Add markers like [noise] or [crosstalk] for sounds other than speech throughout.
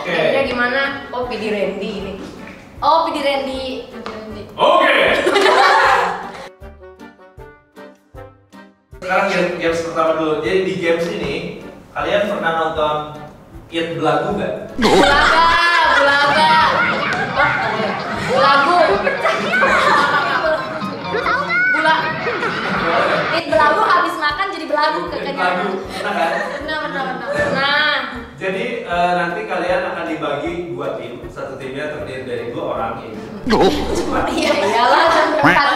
Oke. Namanya gimana? Oh, Pidi Randy ini. Oh, pidi Randy. Oke. Sekarang game games pertama dulu. Jadi di games ini kalian pernah nonton It Belagu nggak? Bulagu. Bula. It belagu habis makan jadi belagu kekenyangan. Belagu, pernah kan? Benar, benar, benar. Jadi eh, nanti kalian akan dibagi dua tim. Satu timnya terdiri dari dua orang ya. iya iyalah berempat.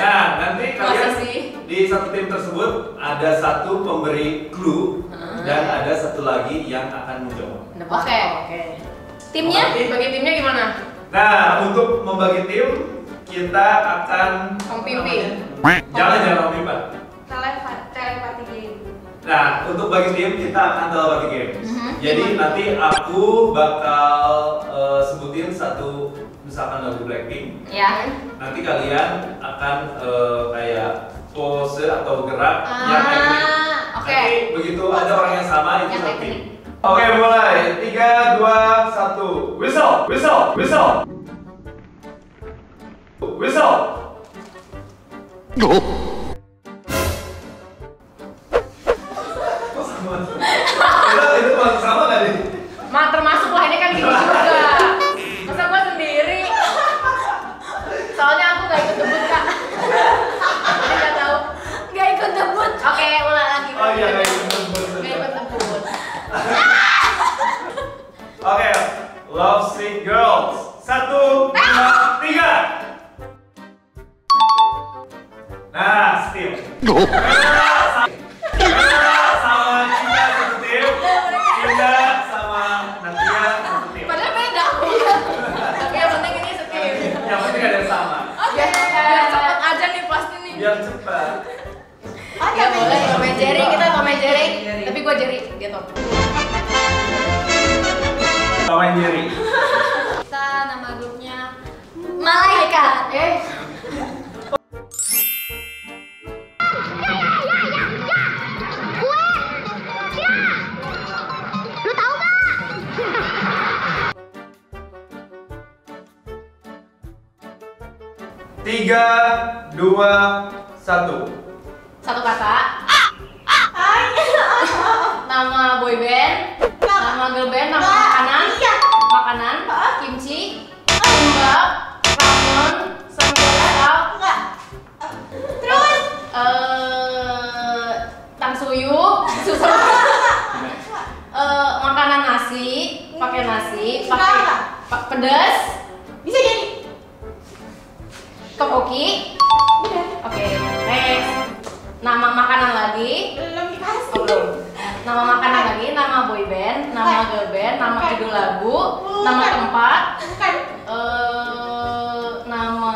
Nah, nanti kalian di satu tim tersebut ada satu pemberi clue dan ada satu lagi yang akan menjawab. Oke. Oke. Timnya? Bagi, bagi timnya gimana? Nah, untuk membagi tim kita akan Om. Jangan jangan Om. Nah, untuk bagi tim kita akan telepati game. Mhm. Jadi nanti aku bakal eh, sebutin satu misalkan lagu Blackpink. Ya. Nanti kalian akan eh, kayak pose atau gerak yang Ah, teknik. oke. Nanti begitu ada orang yang sama itu Yang satu. Oke, mulai. Tiga, dua, satu. Whistle, whistle, whistle. Whistle. Itu Sama Jerry. Kita nama grupnya Malaikat. Eh, Tiga, dua, satu. Satu kata. Nama boy band, nama girl band, nama makanan, makanan, kimchi, kimbap, ramen, samgyeopsal, Terus eh tangsuyuk, [laughs] susu, eh makanan nasi, pakai nasi, pakai pa- pedas, bisa jadi. topoki. Oke, next. Nama makanan lagi. Belum dikasih. Oh, belum. Nama makanan lagi, nama boy band, nama girl band, nama judul lagu, nama tempat, Bukan. eh nama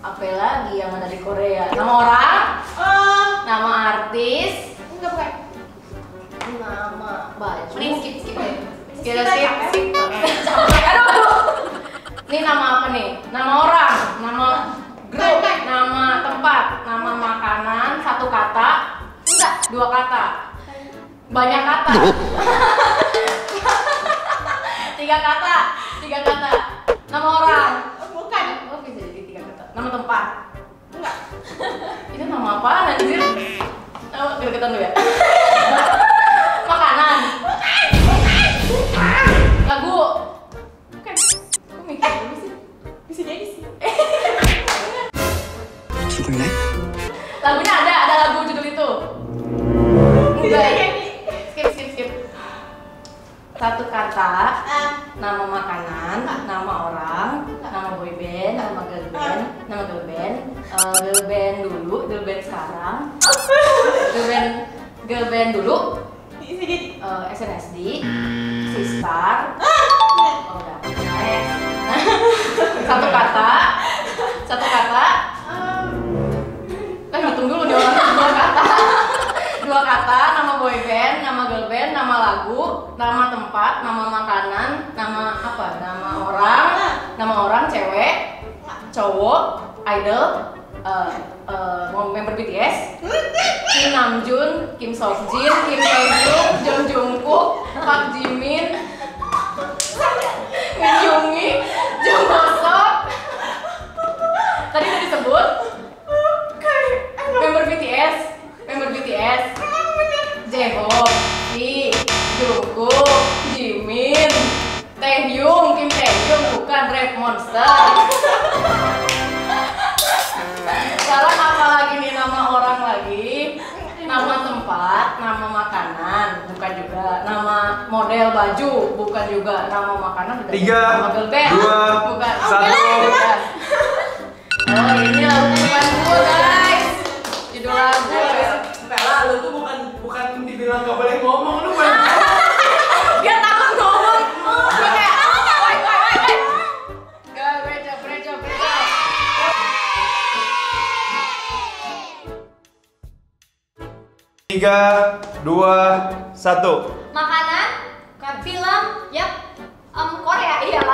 apa lagi yang ada di Korea? Nama orang, Eh, nama artis, enggak bukan. nama baju. mending skip skip deh. Skip, Kita skip, skip. Capek, aduh. Ini nama apa nih? Nama orang, nama grup, Bukan. nama tempat, nama makanan, satu kata, enggak, dua kata. Banyak kata. [laughs] tiga kata, tiga kata. Nama orang. Bukan. Oh, bisa jadi tiga kata. Nama tempat. Enggak. [laughs] Itu nama apa anjir? Oh, deketan dulu ya. [laughs] nama tempat, nama makanan, nama apa, nama orang, nama orang cewek, cowok idol eh, mau member BTS Kim Namjoon, Kim Seokjin, Kim Taehyung, Jung Jungkook, Park Jimin, Min Yoongi, Jung Hoseok. Tadi udah disebut. Member BTS, member BTS, J-Hope, Jungkook, Jimin, Taehyung, Kim Taehyung bukan Rap Monster. Sekarang apa lagi nih nama orang lagi? Nama tempat, nama makanan, bukan juga. Nama model baju, bukan juga. Nama makanan. Tiga, girl band, dua, bukan. satu. Bukan. Oh ini lagu lagu guys. Judul lagu. Pela, lu tuh bukan bukan dibilang gak boleh ngomong, lu Tiga, dua, satu. Makanan, film, yap. Em, Korea iyalah.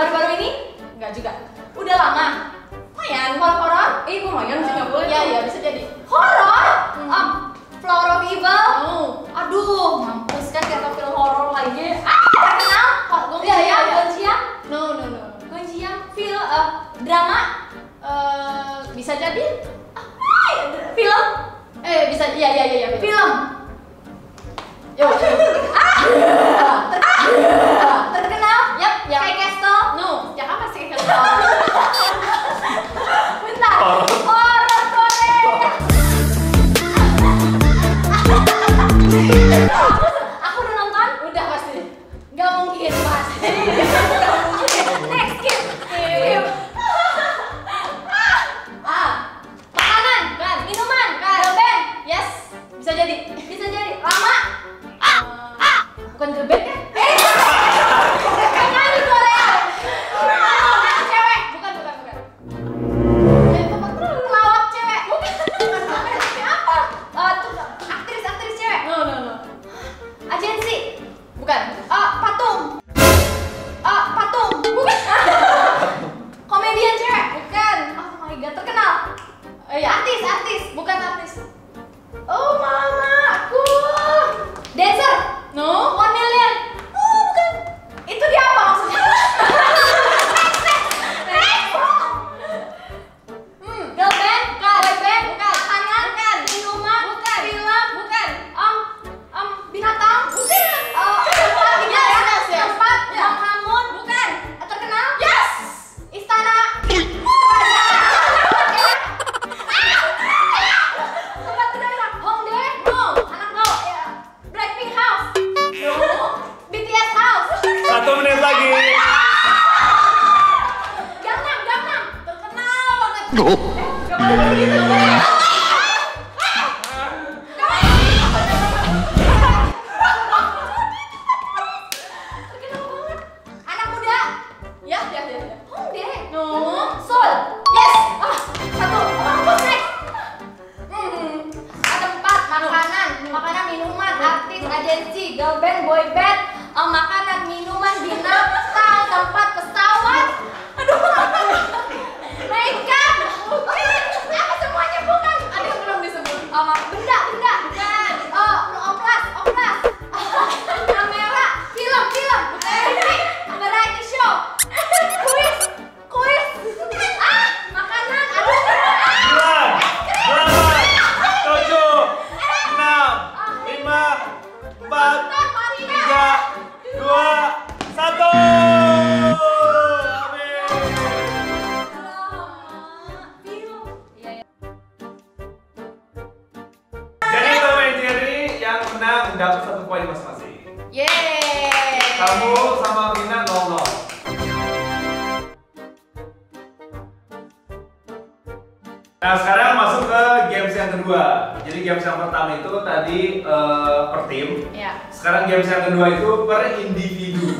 Baru-baru ini? Enggak juga. Udah lama. Lumayan, horor-horor. Eh, lumayan sih nggak boleh. Iya, iya bisa jadi. Horor? Hmm. Em, Flower of Evil. Oh. Aduh, mampus kan kata film horor lagi. Ah, terkenal. Gonjiam, Iya, iya, iya. Gonjiam, No, no, no. Gonjiam, film, eh, drama, Eh, bisa jadi ah, ya, film, eh bisa iya iya iya iya. film. Yo, yo. Ah, ter- ah, terkenal. Yap, yap. Kayak Castle. No. Ya kan pasti kayak [laughs] Bukan. Ah, poin masing-masing. Yeay. Kamu sama Rina 0-0. Nah sekarang masuk ke games yang kedua. Jadi games yang pertama itu tadi eh, per tim. Ya. Sekarang games yang kedua itu per individu.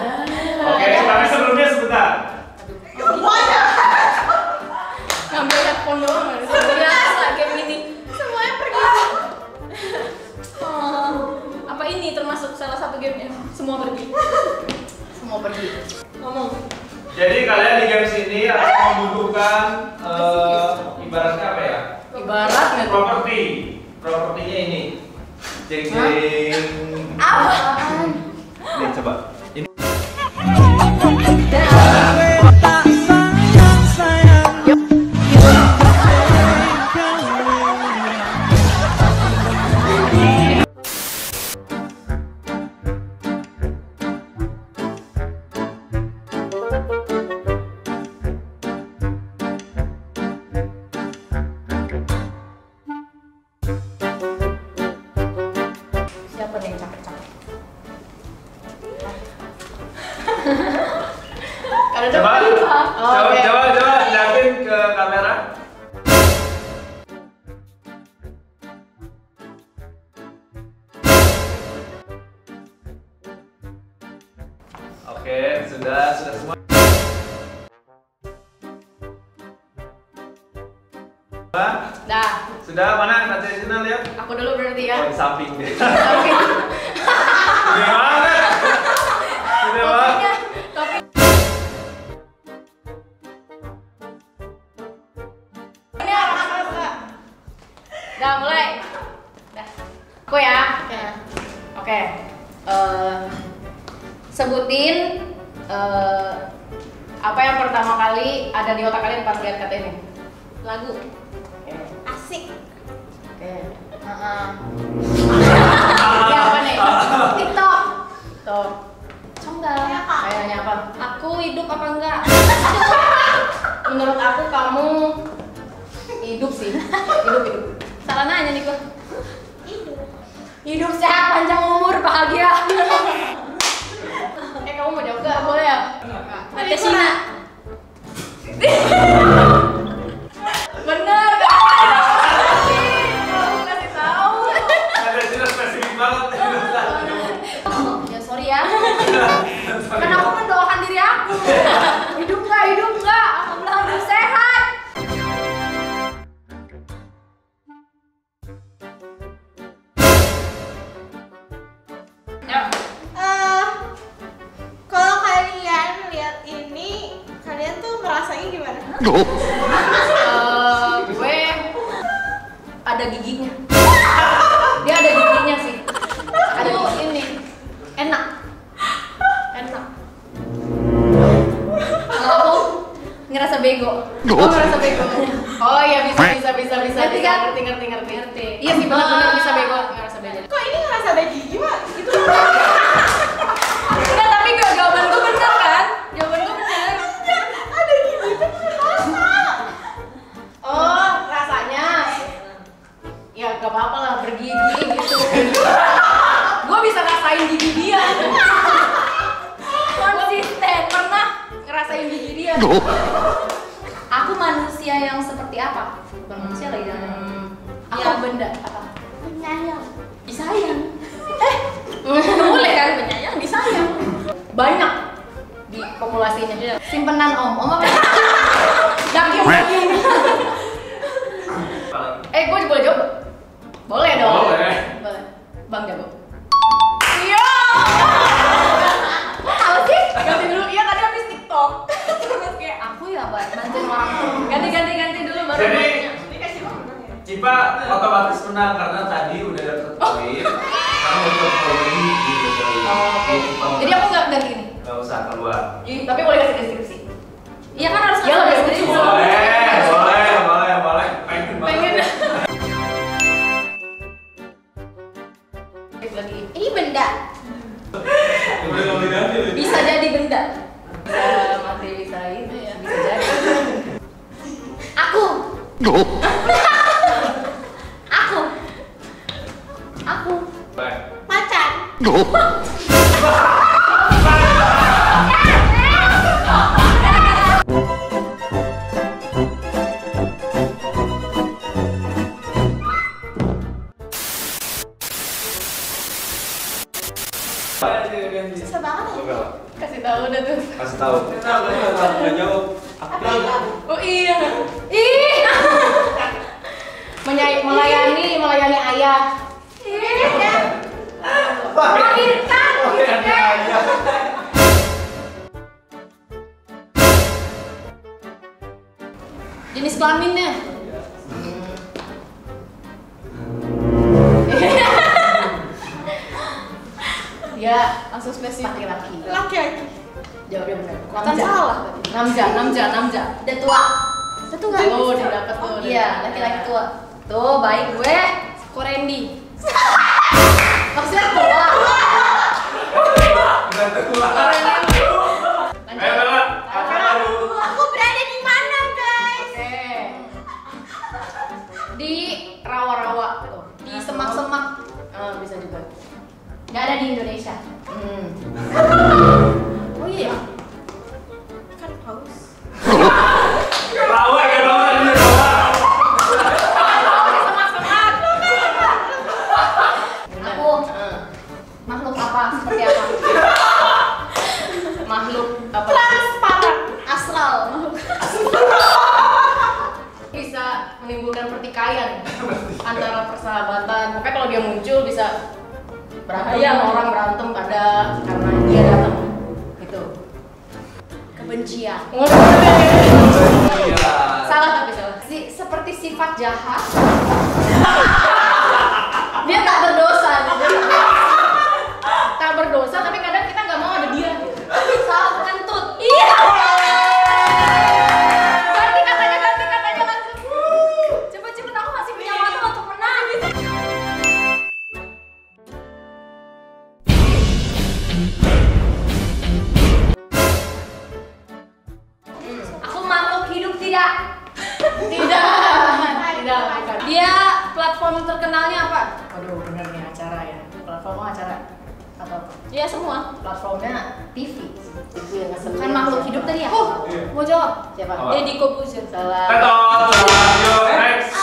[laughs] Oke, tapi sebelumnya sebentar. [laughs] Ngambil headphone doang. Pergi. [laughs] Semua pergi. Ngomong. Jadi kalian di games ini akan membutuhkan eh, ibaratnya apa ya? Ibarat? Properti. Propertinya ini. Jeng jeng. Apaan? Nih coba. Ini Ada coba. Oh, Coba oke. coba coba liatin ke kamera. Oke, sudah sudah semua. Dah, Sudah mana nanti lihat? aku dulu berarti Oh, ya. di samping deh. [laughs] Aku ya. Oke. Eh, sebutin eh, apa yang pertama kali ada di otak kalian pas lihat kata ini? Lagu. Oke. Asik. Oke. Heeh. Ini apa nih? TikTok. Tuh. Kayak apa? Kayaknya apa? Aku hidup apa enggak? Menurut aku kamu hidup sih. Hidup hidup. Salah nanya nih gua. Hidup. Sehat, panjang umur, bahagia. eh kamu mau jawab gak? Boleh ya? Nanti [laughs] bego. Oh, ngerasa bego. Oh iya bisa bisa bisa bisa. Ngerti bisa. kan? Ngerti ngerti ngerti ngerti. Iya sih benar benar bisa bego ngerasa bego. Kok ini ngerasa ada gigi, Mak? Itu Enggak, [laughs] tapi gue jawaban gue bener kan? Jawaban gue bener. ada gigi itu ngerasa. Oh, rasanya ya gak apa-apa lah bergigi gitu. [laughs] gue bisa rasain gigi dia. [laughs] Konsisten pernah ngerasain gigi dia. Manusia yang seperti apa? Bukan manusia lagi yang aku Ya. benda apa? Penyayang. Disayang. [laughs] Eh, boleh kan penyayang disayang. Banyak di populasinya. Simpenan om, om apa? Daging daging. Eh, gue boleh jawab? Boleh dong. Boleh. Boleh. Bang jago. Ganti ganti ganti dulu baru Jadi- ya? Cipa otomatis menang karena tadi udah dapet poin. Kamu dapet poin gitu Oh, Oke. Jadi aku nggak ganti ini. nggak usah keluar. Ih, tapi boleh kasih deskripsi. Iya kan harus Iya, Susah banget ya. Kasih tahu udah tuh. Kasih tahu. Nggak jawab. Oh iya. Ih. Menyay melayani, melayani ayah. Iya. Melahirkan. Jenis kelaminnya. Ya, langsung spesifik laki-laki. Laki-laki. Jawabnya benar. Kan Namja. salah. Namja, namja, namja. Udah tua. Udah tua. Oh, dia dapat tuh. Iya, laki-laki tua. Tuh, baik gue. Korendi. Maksudnya tua. Udah tua. Ayo Bella. Aku berada di mana, guys? Oke. Di rawa-rawa tuh. Di semak-semak. Ah, bisa juga. Gak ada di Indonesia. Hmm. Oh iya. Kan haus. Rawa rawa ini rawa. Aku makhluk apa? Seperti apa? makhluk apa? Transparan. Astral. bisa menimbulkan pertikaian antara persahabatan. Makanya kalau dia muncul bisa Bahaya. orang berantem ada karena dia datang. Gitu. Kebencian. Iya. Salah tapi salah. Si, seperti sifat jahat. [laughs] Dia tak berdosa. gitu. tak berdosa tapi kadang kita nggak mau ada dia. Salah kentut. Iya. Semua. Platformnya TV. TV yang ngeselin. Kan makhluk hidup tadi ya? Oh, Iya. Mau jawab? siapa? Apa? Deddy Kobuzer. Salah. Tetot, salah. Yo, next.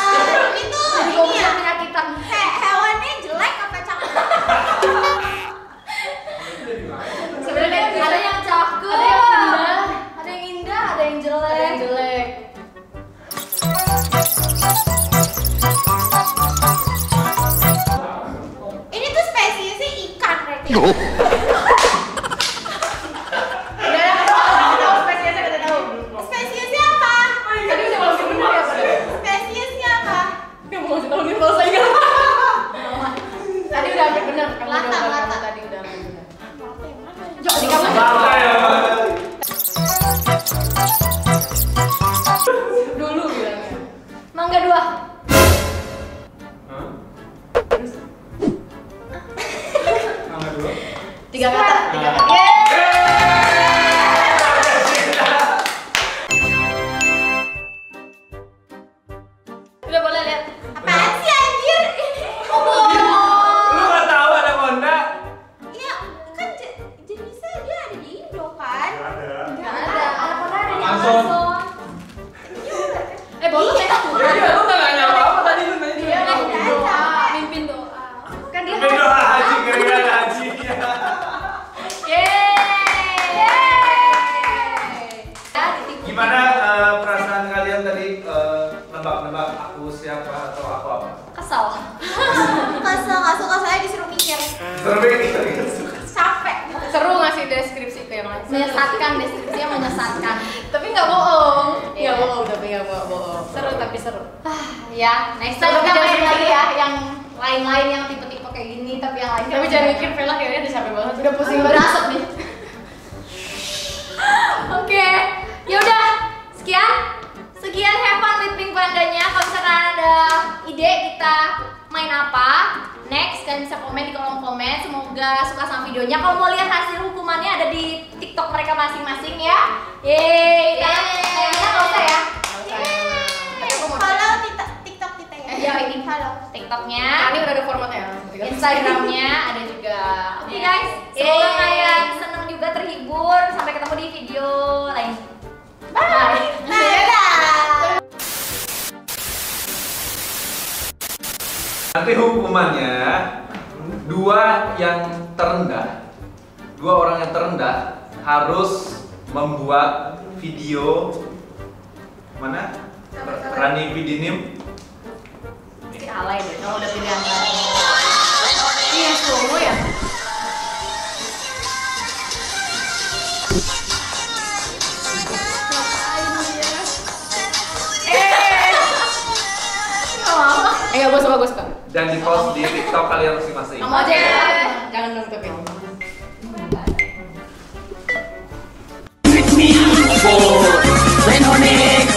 Seru ya? Capek. Seru ngasih deskripsi ke yang lain. Menyesatkan deskripsinya menyesatkan. Tapi nggak bohong. Iya. Nggak bohong, tapi nggak bohong. bohong. Seru tapi seru. Ah, ya, next time kita main lagi ya ya. yang lain-lain yang tipe-tipe kayak gini tapi yang lain Tapi jangan mikir Vela kayaknya udah capek banget. Udah pusing berasap nih. [laughs] Oke, ya udah sekian sekian have fun with Pink Pandanya. Kalau misalkan ada ide kita main apa, next kalian bisa komen di kolom komen. Semoga suka sama videonya. Kalau mau lihat hasil hukumannya ada di TikTok mereka masing-masing ya. Yeay, kayaknya nggak usah ya. Follow TikTok TikTok kita ya. Ya ini follow TikToknya. Nah, ini udah ada formatnya. Instagramnya ada juga. Oke guys, semoga Yeay. kalian senang juga terhibur. Sampai ketemu di video lain. Bye. Dadah. Nanti hukumannya dua yang terendah, dua orang yang terendah harus membuat video mana? Rani Widinim Si alay deh. Kamu udah pilihan tadi. Iya, semua ya. Eh, suka gue suka. Dan di post di TikTok kalian masing-masing. Kamu aja ya. Jangan Honey